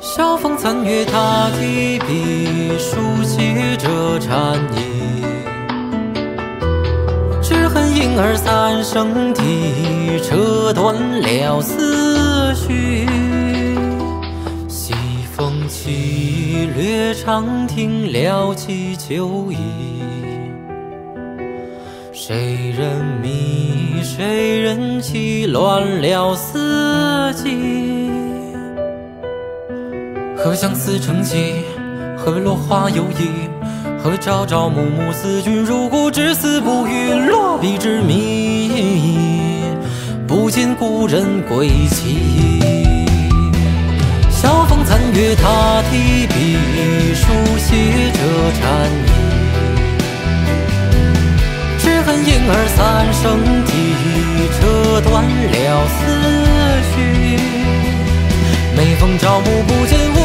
晓风残月，他提笔书写这禅意。只恨莺儿三声啼，扯断了思绪。西风起，略长停了几秋意。谁人迷，谁人起，乱了四季。何相思成疾，何落花有意？何朝朝暮暮思君如故，至死不渝。落笔之谜，不见故人归期。晓风残月，他提笔书写这禅意。只恨莺儿三声啼，扯断了思绪。每逢朝暮，不见无限。